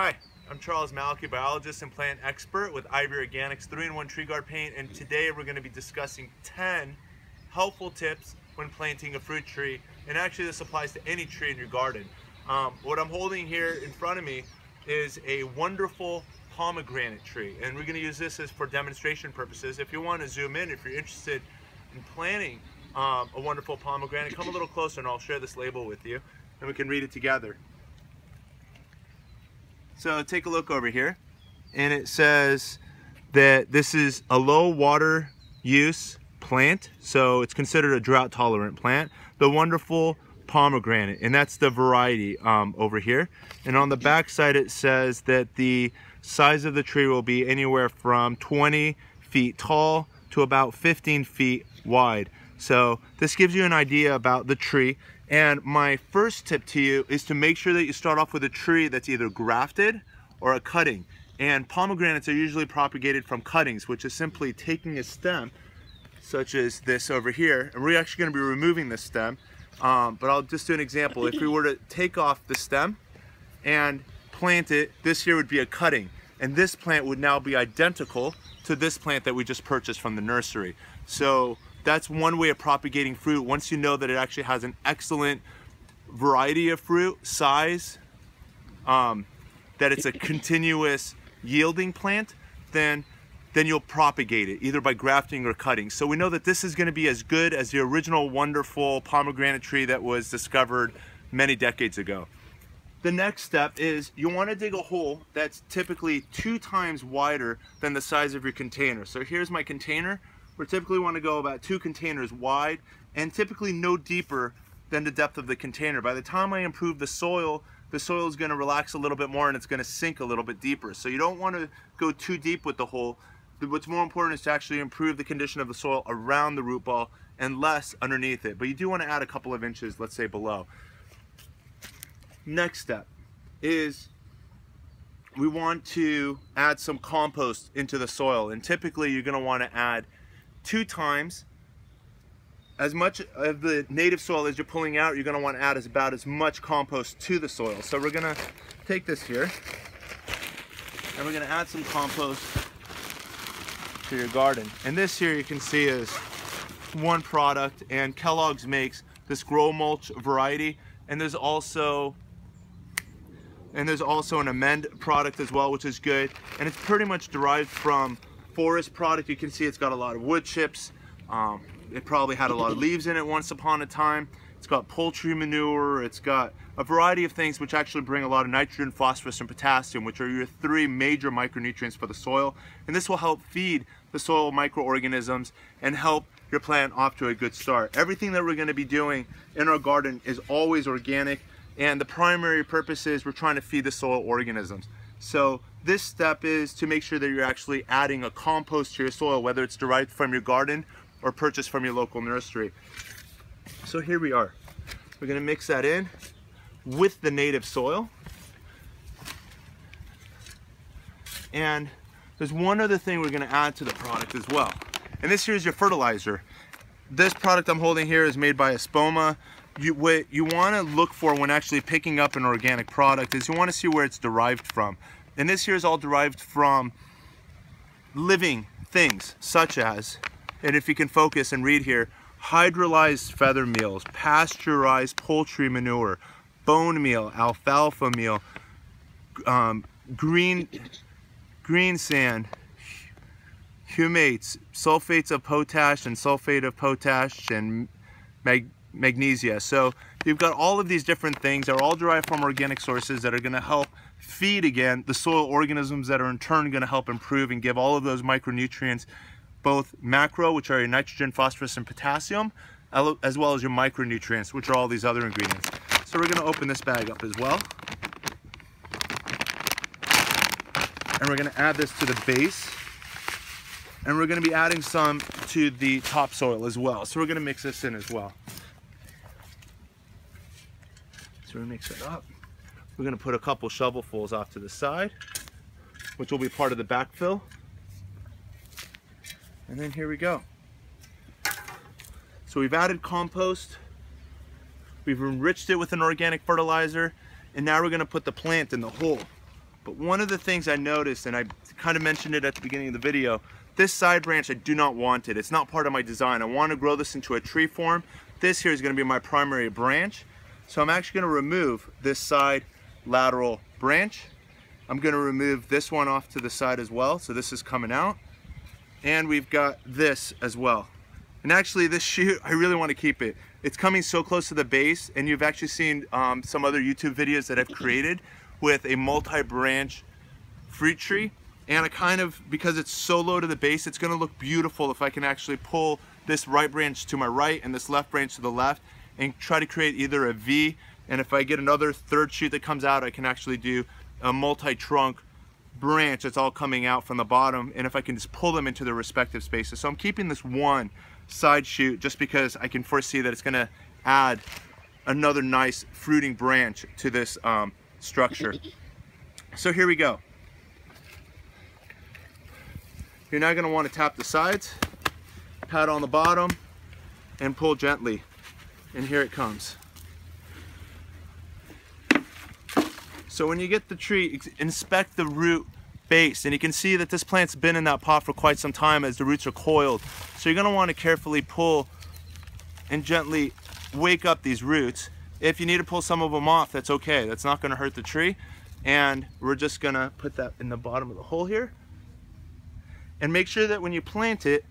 Hi, I'm Charles Malki, biologist and plant expert with IV Organics 3-in-1 Tree Guard Paint, and today we're going to be discussing 10 helpful tips when planting a fruit tree, and actually this applies to any tree in your garden. Um, what I'm holding here in front of me is a wonderful pomegranate tree, and we're going to use this as for demonstration purposes. If you want to zoom in, if you're interested in planting um, a wonderful pomegranate, come a little closer and I'll share this label with you, and we can read it together. So take a look over here and it says that this is a low water use plant. So it's considered a drought tolerant plant. The wonderful pomegranate and that's the variety um, over here. And on the back side it says that the size of the tree will be anywhere from 20 feet tall to about 15 feet wide. So this gives you an idea about the tree and my first tip to you is to make sure that you start off with a tree that's either grafted or a cutting. And pomegranates are usually propagated from cuttings, which is simply taking a stem, such as this over here, and we're actually gonna be removing this stem, um, but I'll just do an example. If we were to take off the stem and plant it, this here would be a cutting. And this plant would now be identical to this plant that we just purchased from the nursery. So that's one way of propagating fruit. Once you know that it actually has an excellent variety of fruit, size, um, that it's a continuous yielding plant, then then you'll propagate it either by grafting or cutting. So we know that this is going to be as good as the original wonderful pomegranate tree that was discovered many decades ago. The next step is you want to dig a hole that's typically two times wider than the size of your container. So here's my container we typically want to go about two containers wide and typically no deeper than the depth of the container. By the time I improve the soil, the soil is going to relax a little bit more and it's going to sink a little bit deeper. So you don't want to go too deep with the hole. What's more important is to actually improve the condition of the soil around the root ball and less underneath it. But you do want to add a couple of inches, let's say below. Next step is we want to add some compost into the soil. And typically you're going to want to add two times as much of the native soil as you're pulling out, you're gonna wanna add is about as much compost to the soil. So we're gonna take this here and we're gonna add some compost to your garden. And this here you can see is one product and Kellogg's makes this grow mulch variety and there's also and there's also an amend product as well which is good and it's pretty much derived from forest product. You can see it's got a lot of wood chips. Um, it probably had a lot of leaves in it once upon a time. It's got poultry manure. It's got a variety of things which actually bring a lot of nitrogen, phosphorus, and potassium, which are your three major micronutrients for the soil. And this will help feed the soil microorganisms and help your plant off to a good start. Everything that we're gonna be doing in our garden is always organic and the primary purpose is we're trying to feed the soil organisms. So this step is to make sure that you're actually adding a compost to your soil, whether it's derived from your garden or purchased from your local nursery. So here we are. We're gonna mix that in with the native soil. And there's one other thing we're gonna add to the product as well. And this here is your fertilizer. This product I'm holding here is made by Espoma. You, what you wanna look for when actually picking up an organic product is you wanna see where it's derived from. And this here is all derived from living things such as, and if you can focus and read here, hydrolyzed feather meals, pasteurized poultry manure, bone meal, alfalfa meal, um, green, green sand, humates, sulfates of potash and sulfate of potash and mag magnesia. So you've got all of these different things. that are all derived from organic sources that are going to help feed again the soil organisms that are in turn going to help improve and give all of those micronutrients both macro which are your nitrogen phosphorus and potassium as well as your micronutrients which are all these other ingredients. So we're going to open this bag up as well. And we're going to add this to the base. And we're going to be adding some to the topsoil as well. So we're going to mix this in as well so we mix it up we're gonna put a couple shovelfuls off to the side, which will be part of the backfill. And then here we go. So we've added compost, we've enriched it with an organic fertilizer, and now we're gonna put the plant in the hole. But one of the things I noticed, and I kind of mentioned it at the beginning of the video, this side branch, I do not want it. It's not part of my design. I want to grow this into a tree form. This here is going to be my primary branch. So I'm actually going to remove this side lateral branch. I'm going to remove this one off to the side as well. So this is coming out. And we've got this as well. And actually this shoot, I really want to keep it. It's coming so close to the base and you've actually seen um, some other YouTube videos that I've created with a multi-branch fruit tree. And I kind of, because it's so low to the base, it's gonna look beautiful if I can actually pull this right branch to my right and this left branch to the left and try to create either a V and if I get another third shoot that comes out, I can actually do a multi-trunk branch that's all coming out from the bottom and if I can just pull them into their respective spaces. So I'm keeping this one side shoot just because I can foresee that it's gonna add another nice fruiting branch to this um, structure. So here we go. You're now gonna wanna tap the sides, pat on the bottom, and pull gently. And here it comes. So when you get the tree, inspect the root base and you can see that this plant's been in that pot for quite some time as the roots are coiled. So you're gonna wanna carefully pull and gently wake up these roots. If you need to pull some of them off, that's okay. That's not gonna hurt the tree. And we're just gonna put that in the bottom of the hole here. And make sure that when you plant it,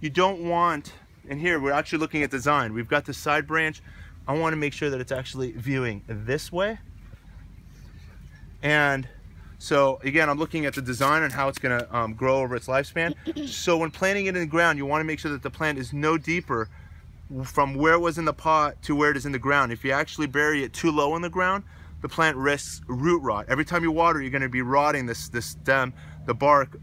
you don't want, and here we're actually looking at design. We've got the side branch. I wanna make sure that it's actually viewing this way and so again, I'm looking at the design and how it's gonna um, grow over its lifespan. so when planting it in the ground, you wanna make sure that the plant is no deeper from where it was in the pot to where it is in the ground. If you actually bury it too low in the ground, the plant risks root rot. Every time you water, you're gonna be rotting this, this stem, the bark,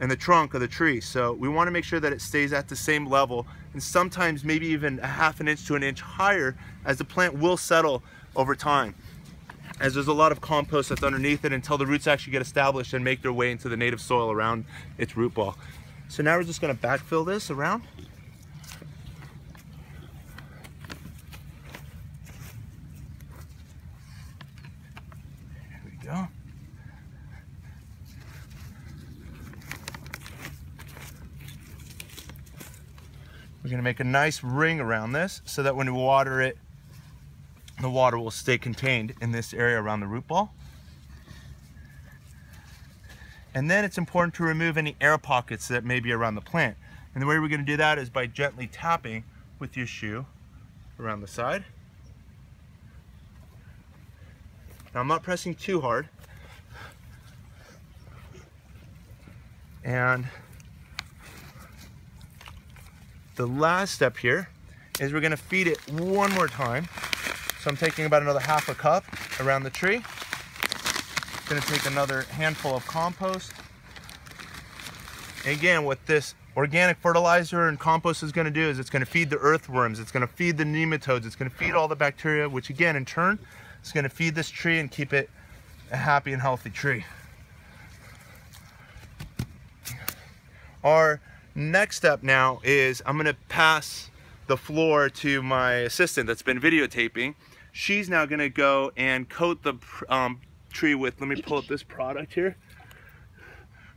and the trunk of the tree. So we wanna make sure that it stays at the same level and sometimes maybe even a half an inch to an inch higher as the plant will settle over time as there's a lot of compost that's underneath it until the roots actually get established and make their way into the native soil around its root ball. So now we're just gonna backfill this around. We're gonna make a nice ring around this so that when we water it, the water will stay contained in this area around the root ball. And then it's important to remove any air pockets that may be around the plant. And the way we're going to do that is by gently tapping with your shoe around the side. Now I'm not pressing too hard. And the last step here is we're going to feed it one more time so I'm taking about another half a cup around the tree. Gonna take another handful of compost. Again, what this organic fertilizer and compost is gonna do is it's gonna feed the earthworms, it's gonna feed the nematodes, it's gonna feed all the bacteria, which again, in turn, is gonna feed this tree and keep it a happy and healthy tree. Our next up now is I'm gonna pass the floor to my assistant that's been videotaping. She's now gonna go and coat the um, tree with, let me pull up this product here.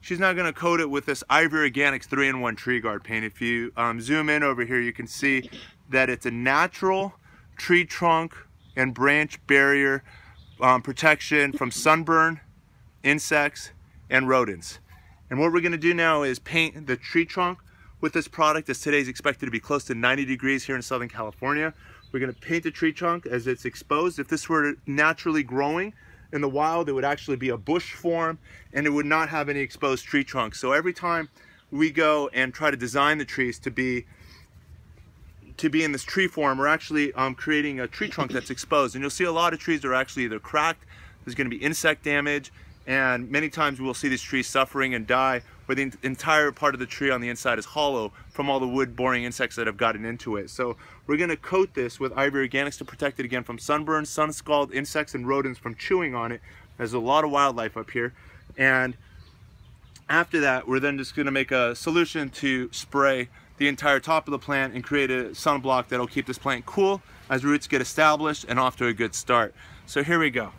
She's now gonna coat it with this IV Organics 3-in-1 tree guard paint. If you um, zoom in over here, you can see that it's a natural tree trunk and branch barrier um, protection from sunburn, insects, and rodents. And what we're gonna do now is paint the tree trunk with this product as today is expected to be close to 90 degrees here in Southern California. We're gonna paint the tree trunk as it's exposed. If this were naturally growing in the wild, it would actually be a bush form and it would not have any exposed tree trunk. So every time we go and try to design the trees to be to be in this tree form, we're actually um, creating a tree trunk that's exposed. And you'll see a lot of trees are actually either cracked, there's gonna be insect damage, and many times we'll see these trees suffering and die where the entire part of the tree on the inside is hollow from all the wood boring insects that have gotten into it. So we're gonna coat this with IV Organics to protect it again from sunburn, sun scald, insects, and rodents from chewing on it. There's a lot of wildlife up here. And after that, we're then just gonna make a solution to spray the entire top of the plant and create a sunblock that'll keep this plant cool as roots get established and off to a good start. So here we go.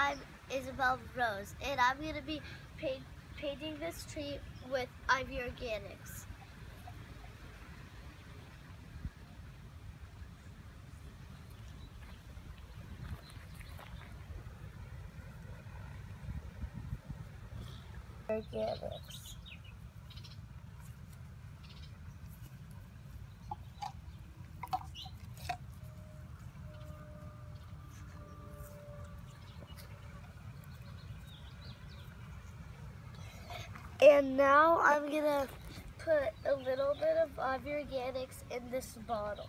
I'm Isabel Rose, and I'm going to be paint, painting this tree with IV Organics. Organics. And now I'm gonna put a little bit of Organics in this bottle.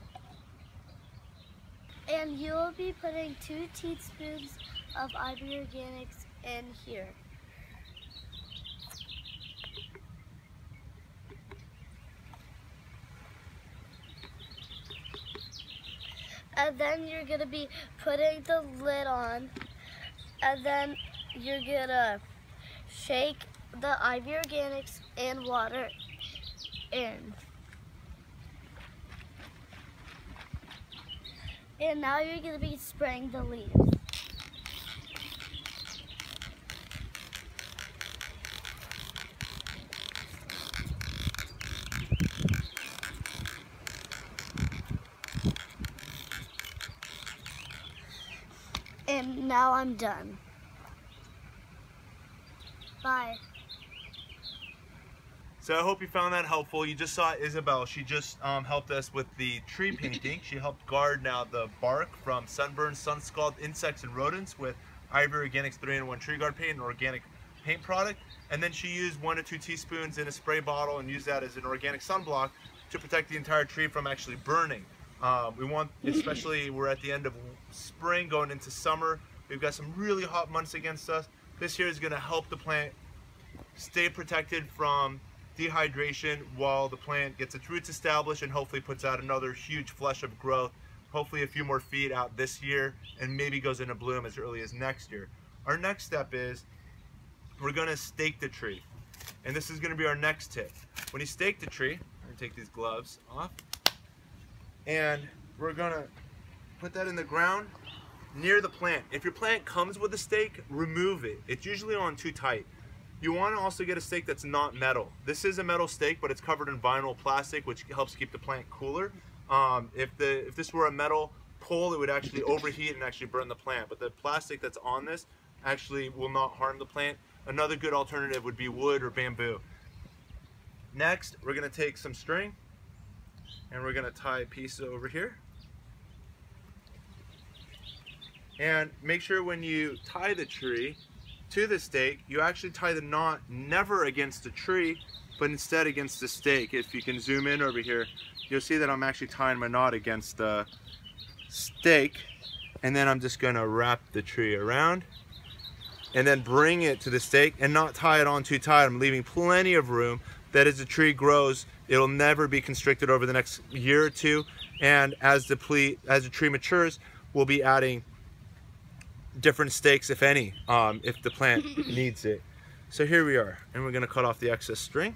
And you'll be putting two teaspoons of IV Organics in here. And then you're gonna be putting the lid on and then you're gonna shake the IV Organics and water in. And now you're going to be spraying the leaves. And now I'm done. Bye. So I hope you found that helpful. You just saw Isabel. She just um, helped us with the tree painting. She helped guard now the bark from sunburn, sun scald, insects, and rodents with IV Organics 3-in-1 Tree Guard Paint, an organic paint product. And then she used one to two teaspoons in a spray bottle and used that as an organic sunblock to protect the entire tree from actually burning. Um, we want, especially we're at the end of spring going into summer. We've got some really hot months against us. This here is going to help the plant stay protected from dehydration while the plant gets its roots established and hopefully puts out another huge flush of growth, hopefully a few more feet out this year and maybe goes into bloom as early as next year. Our next step is we're gonna stake the tree. And this is gonna be our next tip. When you stake the tree, I'm gonna take these gloves off, and we're gonna put that in the ground near the plant. If your plant comes with a stake, remove it. It's usually on too tight. You want to also get a stake that's not metal. This is a metal stake, but it's covered in vinyl plastic, which helps keep the plant cooler. Um, if the if this were a metal pole, it would actually overheat and actually burn the plant. But the plastic that's on this actually will not harm the plant. Another good alternative would be wood or bamboo. Next, we're going to take some string and we're going to tie a piece over here. And make sure when you tie the tree to the stake, you actually tie the knot never against the tree, but instead against the stake. If you can zoom in over here, you'll see that I'm actually tying my knot against the stake. And then I'm just gonna wrap the tree around and then bring it to the stake and not tie it on too tight. I'm leaving plenty of room that as the tree grows, it'll never be constricted over the next year or two. And as the, as the tree matures, we'll be adding different stakes, if any, um, if the plant needs it. So here we are, and we're gonna cut off the excess string.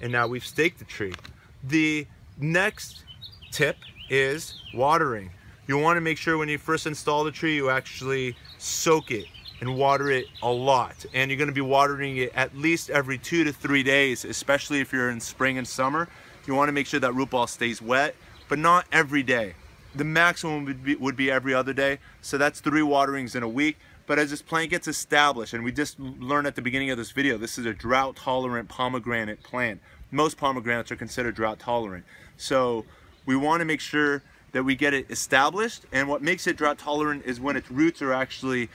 And now we've staked the tree. The next tip is watering. You wanna make sure when you first install the tree, you actually soak it and water it a lot. And you're gonna be watering it at least every two to three days, especially if you're in spring and summer. You wanna make sure that root ball stays wet, but not every day the maximum would be, would be every other day. So that's three waterings in a week. But as this plant gets established, and we just learned at the beginning of this video, this is a drought tolerant pomegranate plant. Most pomegranates are considered drought tolerant. So we want to make sure that we get it established. And what makes it drought tolerant is when its roots are actually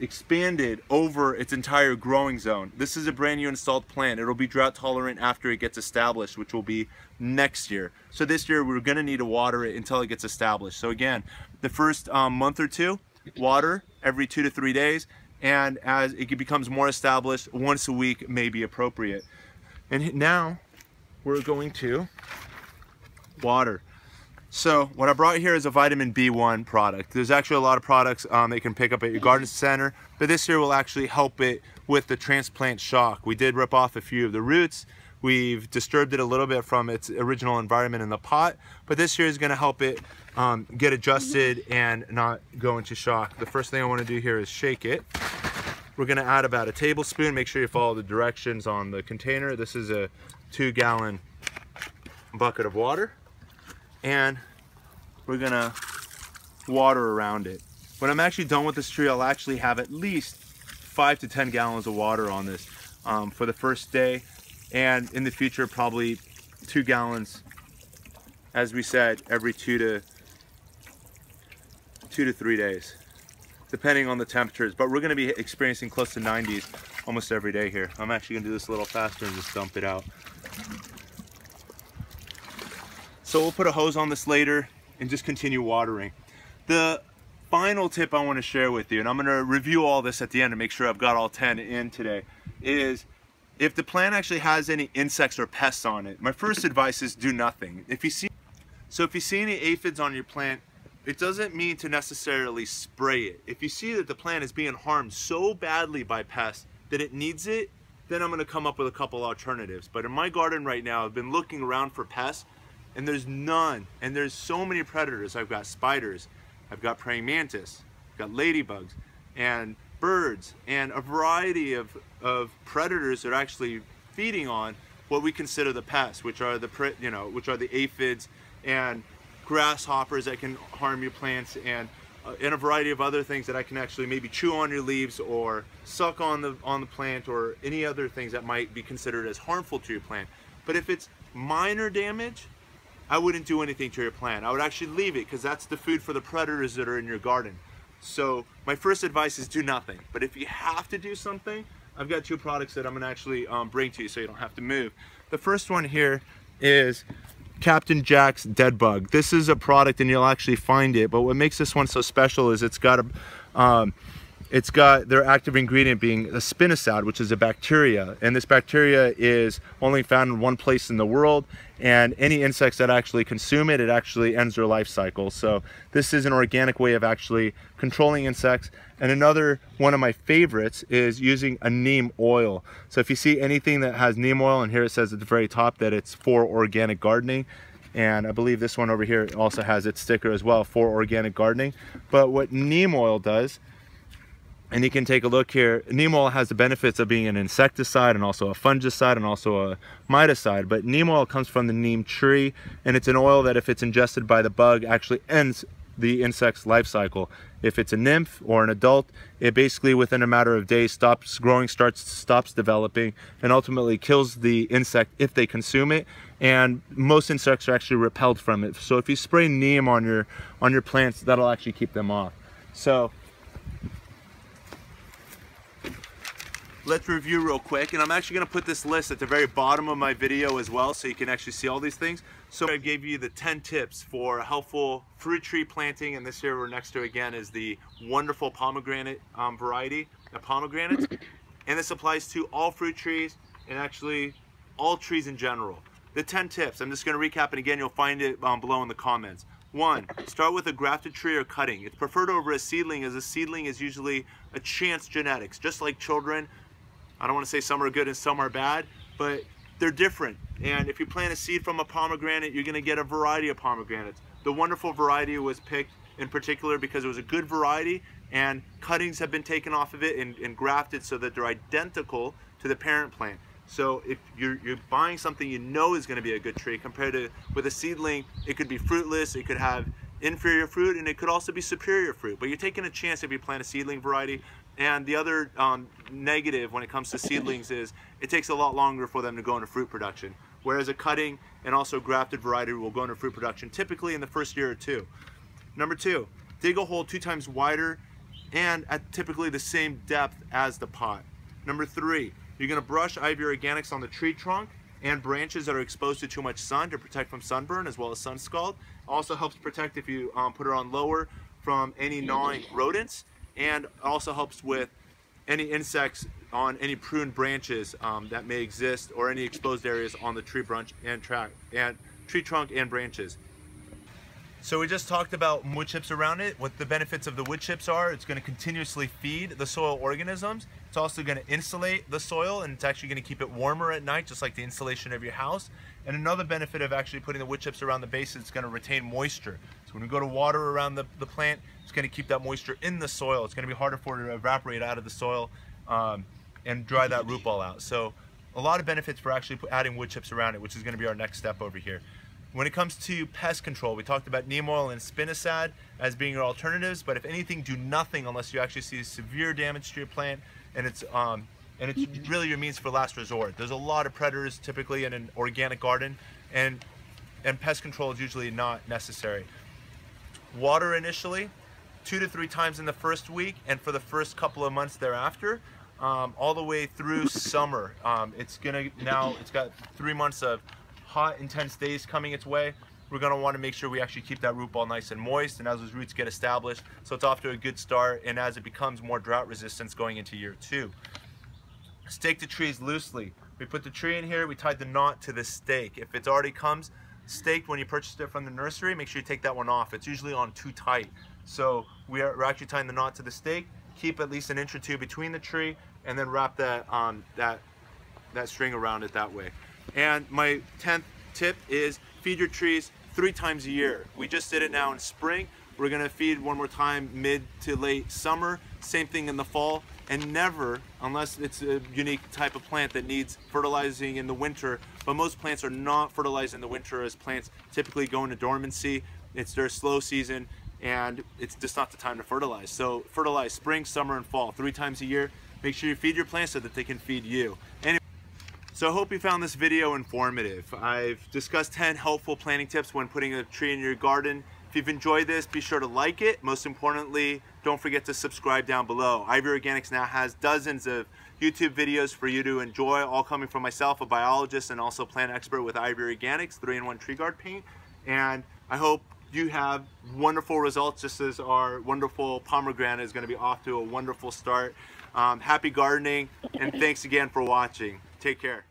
expanded over its entire growing zone. This is a brand new installed plant. It'll be drought tolerant after it gets established, which will be next year. So this year we're gonna need to water it until it gets established. So again, the first um, month or two, water every two to three days, and as it becomes more established, once a week may be appropriate. And now we're going to water. So what I brought here is a vitamin B1 product. There's actually a lot of products um, that you can pick up at your garden center, but this here will actually help it with the transplant shock. We did rip off a few of the roots. We've disturbed it a little bit from its original environment in the pot, but this here is gonna help it um, get adjusted and not go into shock. The first thing I want to do here is shake it. We're gonna add about a tablespoon. Make sure you follow the directions on the container. This is a two gallon bucket of water. And we're gonna water around it. When I'm actually done with this tree, I'll actually have at least five to 10 gallons of water on this um, for the first day. And in the future, probably two gallons, as we said, every two to two to three days, depending on the temperatures. But we're gonna be experiencing close to 90s almost every day here. I'm actually gonna do this a little faster and just dump it out. So we'll put a hose on this later and just continue watering. The final tip I want to share with you, and I'm going to review all this at the end to make sure I've got all 10 in today, is if the plant actually has any insects or pests on it, my first advice is do nothing. If you see, so if you see any aphids on your plant, it doesn't mean to necessarily spray it. If you see that the plant is being harmed so badly by pests that it needs it, then I'm going to come up with a couple alternatives. But in my garden right now, I've been looking around for pests and there's none. And there's so many predators. I've got spiders, I've got praying mantis, I've got ladybugs, and birds, and a variety of, of predators that are actually feeding on what we consider the pests, which are the you know which are the aphids and grasshoppers that can harm your plants and uh, and a variety of other things that I can actually maybe chew on your leaves or suck on the on the plant or any other things that might be considered as harmful to your plant. But if it's minor damage, I wouldn't do anything to your plant. I would actually leave it because that's the food for the predators that are in your garden. So my first advice is do nothing. But if you have to do something, I've got two products that I'm gonna actually um, bring to you so you don't have to move. The first one here is Captain Jack's Dead Bug. This is a product and you'll actually find it, but what makes this one so special is it's got a, um, it's got their active ingredient being a spinosad, which is a bacteria. And this bacteria is only found in one place in the world. And any insects that actually consume it, it actually ends their life cycle. So this is an organic way of actually controlling insects. And another one of my favorites is using a neem oil. So if you see anything that has neem oil, and here it says at the very top that it's for organic gardening, and I believe this one over here also has its sticker as well for organic gardening. But what neem oil does and you can take a look here. Neem oil has the benefits of being an insecticide and also a fungicide and also a miticide. But neem oil comes from the neem tree and it's an oil that if it's ingested by the bug actually ends the insect's life cycle. If it's a nymph or an adult, it basically within a matter of days stops growing, starts stops developing, and ultimately kills the insect if they consume it. And most insects are actually repelled from it. So if you spray neem on your on your plants, that'll actually keep them off. So let's review real quick. And I'm actually gonna put this list at the very bottom of my video as well so you can actually see all these things. So I gave you the 10 tips for helpful fruit tree planting. And this here we're next to again is the wonderful pomegranate um, variety of pomegranates. and this applies to all fruit trees and actually all trees in general. The 10 tips, I'm just gonna recap it again. You'll find it um, below in the comments. One, start with a grafted tree or cutting. It's preferred over a seedling as a seedling is usually a chance genetics. Just like children, I don't want to say some are good and some are bad, but they're different. And if you plant a seed from a pomegranate, you're going to get a variety of pomegranates. The wonderful variety was picked in particular because it was a good variety and cuttings have been taken off of it and, and grafted so that they're identical to the parent plant. So if you're, you're buying something you know is going to be a good tree compared to with a seedling, it could be fruitless, it could have inferior fruit, and it could also be superior fruit. But you're taking a chance if you plant a seedling variety and the other um, negative when it comes to seedlings is it takes a lot longer for them to go into fruit production. Whereas a cutting and also grafted variety will go into fruit production typically in the first year or two. Number two, dig a hole two times wider and at typically the same depth as the pot. Number three, you're gonna brush IV Organics on the tree trunk and branches that are exposed to too much sun to protect from sunburn as well as sun scald. Also helps protect if you um, put it on lower from any gnawing rodents and also helps with any insects on any pruned branches um, that may exist or any exposed areas on the tree branch and track and tree trunk and branches. So we just talked about wood chips around it. What the benefits of the wood chips are, it's going to continuously feed the soil organisms. It's also going to insulate the soil and it's actually going to keep it warmer at night, just like the insulation of your house. And another benefit of actually putting the wood chips around the base is it's going to retain moisture. When we go to water around the, the plant, it's going to keep that moisture in the soil. It's going to be harder for it to evaporate out of the soil um, and dry that root ball out. So a lot of benefits for actually adding wood chips around it, which is going to be our next step over here. When it comes to pest control, we talked about neem oil and spinosad as being your alternatives, but if anything, do nothing unless you actually see severe damage to your plant and it's um, and it's really your means for last resort. There's a lot of predators typically in an organic garden and and pest control is usually not necessary. Water initially, two to three times in the first week and for the first couple of months thereafter, um, all the way through summer. Um, it's gonna now, it's got three months of hot, intense days coming its way, we're want to make sure we actually keep that root ball nice and moist and as those roots get established so it's off to a good start and as it becomes more drought resistance going into year two. Stake the trees loosely. We put the tree in here, we tied the knot to the stake. If it already comes staked when you purchased it from the nursery, make sure you take that one off. It's usually on too tight. So we are, we're actually tying the knot to the stake, keep at least an inch or two between the tree, and then wrap that, um, that, that string around it that way. And my 10th tip is feed your trees three times a year. We just did it now in spring. We're gonna feed one more time mid to late summer. Same thing in the fall. And never, unless it's a unique type of plant that needs fertilizing in the winter, but most plants are not fertilized in the winter as plants typically go into dormancy. It's their slow season and it's just not the time to fertilize. So fertilize spring, summer, and fall three times a year. Make sure you feed your plants so that they can feed you. Anyway, so I hope you found this video informative. I've discussed 10 helpful planting tips when putting a tree in your garden. If you've enjoyed this, be sure to like it. Most importantly, don't forget to subscribe down below. IV Organics now has dozens of YouTube videos for you to enjoy, all coming from myself, a biologist and also plant expert with IV Organics, 3-in-1 tree guard paint. And I hope you have wonderful results just as our wonderful pomegranate is going to be off to a wonderful start. Um, happy gardening and thanks again for watching. Take care.